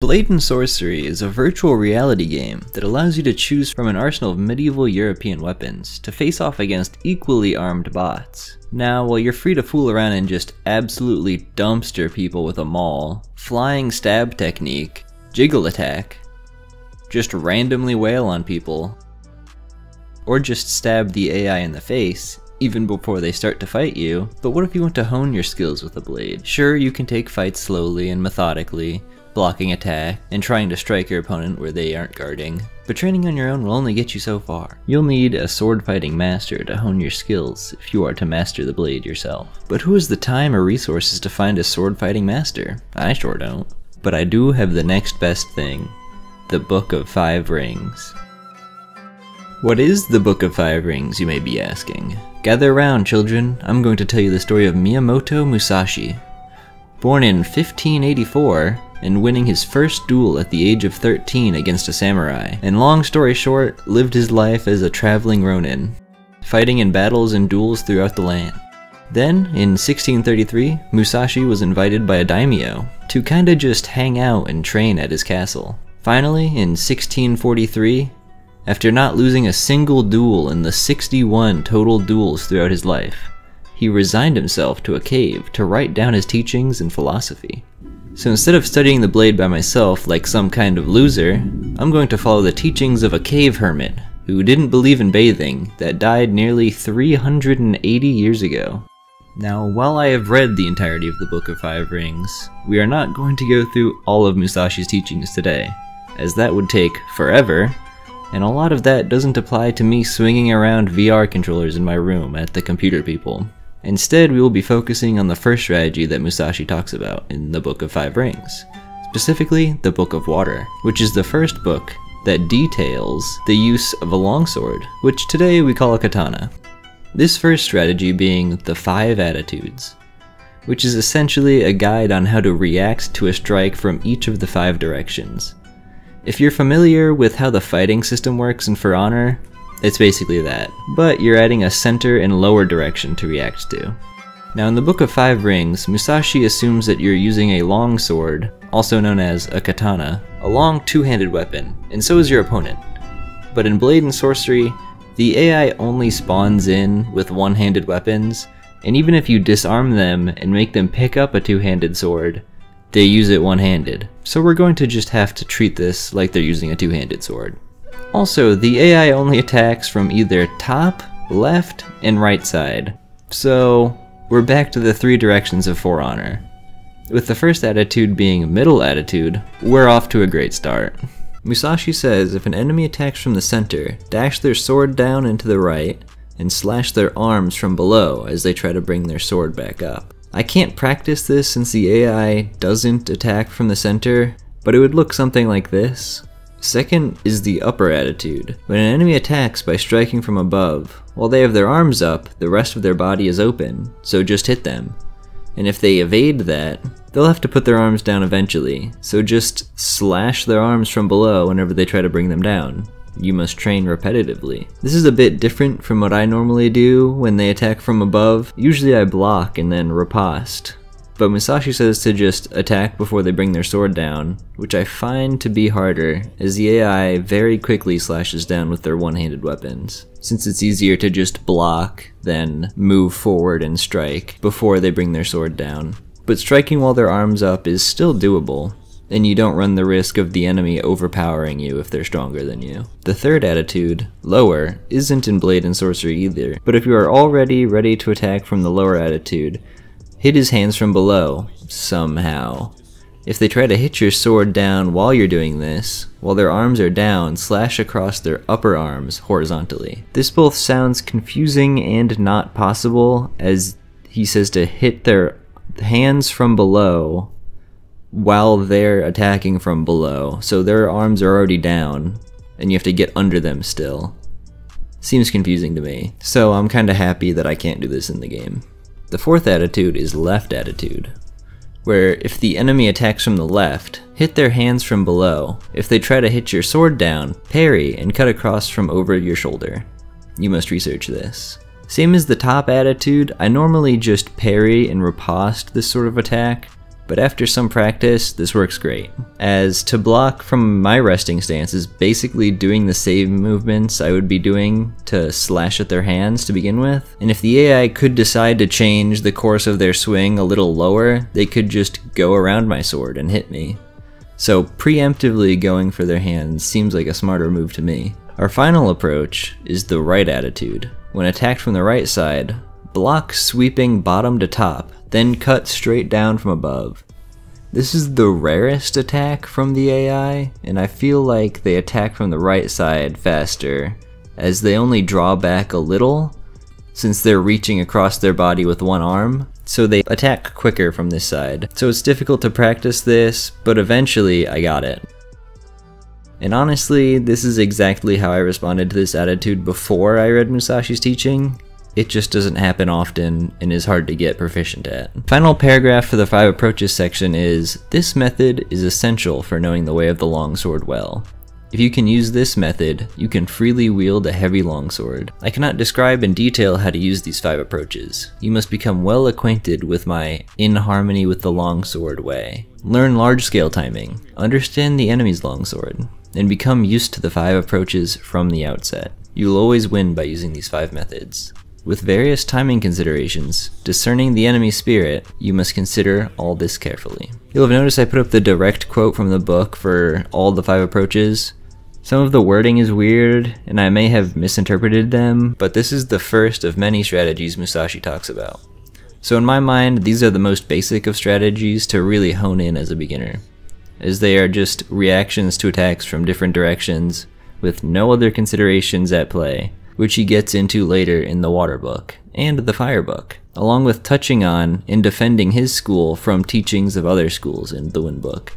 Blade and Sorcery is a virtual reality game that allows you to choose from an arsenal of medieval European weapons to face off against equally armed bots. Now, while you're free to fool around and just absolutely dumpster people with a maul, flying stab technique, jiggle attack, just randomly wail on people, or just stab the AI in the face, even before they start to fight you. But what if you want to hone your skills with a blade? Sure, you can take fights slowly and methodically, blocking attack, and trying to strike your opponent where they aren't guarding. But training on your own will only get you so far. You'll need a sword fighting master to hone your skills if you are to master the blade yourself. But who has the time or resources to find a sword fighting master? I sure don't. But I do have the next best thing. The Book of Five Rings. What is the Book of Five Rings, you may be asking? Gather around, children. I'm going to tell you the story of Miyamoto Musashi. Born in 1584, and winning his first duel at the age of 13 against a samurai, and long story short, lived his life as a traveling ronin, fighting in battles and duels throughout the land. Then, in 1633, Musashi was invited by a daimyo to kinda just hang out and train at his castle. Finally, in 1643, after not losing a single duel in the 61 total duels throughout his life, he resigned himself to a cave to write down his teachings and philosophy. So instead of studying the blade by myself like some kind of loser, I'm going to follow the teachings of a cave hermit who didn't believe in bathing that died nearly 380 years ago. Now, while I have read the entirety of the Book of Five Rings, we are not going to go through all of Musashi's teachings today, as that would take forever, and a lot of that doesn't apply to me swinging around VR controllers in my room at the computer people. Instead, we will be focusing on the first strategy that Musashi talks about in the Book of Five Rings, specifically the Book of Water, which is the first book that details the use of a longsword, which today we call a katana. This first strategy being the Five Attitudes, which is essentially a guide on how to react to a strike from each of the five directions. If you're familiar with how the fighting system works in For Honor, it's basically that, but you're adding a center and lower direction to react to. Now in the Book of Five Rings, Musashi assumes that you're using a long sword, also known as a katana, a long two-handed weapon, and so is your opponent. But in Blade and Sorcery, the AI only spawns in with one-handed weapons, and even if you disarm them and make them pick up a two-handed sword, they use it one-handed. So we're going to just have to treat this like they're using a two-handed sword. Also, the AI only attacks from either top, left, and right side. So, we're back to the three directions of For Honor. With the first attitude being middle attitude, we're off to a great start. Musashi says if an enemy attacks from the center, dash their sword down into the right, and slash their arms from below as they try to bring their sword back up. I can't practice this since the AI doesn't attack from the center, but it would look something like this. Second is the upper attitude. When an enemy attacks by striking from above, while they have their arms up, the rest of their body is open, so just hit them. And if they evade that, they'll have to put their arms down eventually, so just slash their arms from below whenever they try to bring them down. You must train repetitively. This is a bit different from what I normally do when they attack from above. Usually I block and then riposte, but Musashi says to just attack before they bring their sword down, which I find to be harder, as the AI very quickly slashes down with their one-handed weapons, since it's easier to just block than move forward and strike before they bring their sword down. But striking while their arms up is still doable, and you don't run the risk of the enemy overpowering you if they're stronger than you. The third attitude, lower, isn't in Blade and Sorcery either, but if you are already ready to attack from the lower attitude, hit his hands from below, somehow. If they try to hit your sword down while you're doing this, while their arms are down, slash across their upper arms horizontally. This both sounds confusing and not possible, as he says to hit their hands from below while they're attacking from below, so their arms are already down, and you have to get under them still. Seems confusing to me, so I'm kinda happy that I can't do this in the game. The fourth attitude is left attitude, where if the enemy attacks from the left, hit their hands from below. If they try to hit your sword down, parry and cut across from over your shoulder. You must research this. Same as the top attitude, I normally just parry and riposte this sort of attack, but after some practice, this works great. As to block from my resting stance is basically doing the same movements I would be doing to slash at their hands to begin with, and if the AI could decide to change the course of their swing a little lower, they could just go around my sword and hit me. So preemptively going for their hands seems like a smarter move to me. Our final approach is the right attitude. When attacked from the right side, block sweeping bottom to top, then cut straight down from above. This is the rarest attack from the AI, and I feel like they attack from the right side faster, as they only draw back a little, since they're reaching across their body with one arm, so they attack quicker from this side. So it's difficult to practice this, but eventually I got it. And honestly, this is exactly how I responded to this attitude before I read Musashi's teaching. It just doesn't happen often and is hard to get proficient at. Final paragraph for the five approaches section is, this method is essential for knowing the way of the longsword well. If you can use this method, you can freely wield a heavy longsword. I cannot describe in detail how to use these five approaches. You must become well acquainted with my in harmony with the longsword way. Learn large scale timing, understand the enemy's longsword, and become used to the five approaches from the outset. You'll always win by using these five methods. With various timing considerations, discerning the enemy spirit, you must consider all this carefully. You'll have noticed I put up the direct quote from the book for all the five approaches. Some of the wording is weird, and I may have misinterpreted them, but this is the first of many strategies Musashi talks about. So in my mind, these are the most basic of strategies to really hone in as a beginner as they are just reactions to attacks from different directions with no other considerations at play, which he gets into later in the Water Book and the Fire Book, along with touching on and defending his school from teachings of other schools in the Wind Book.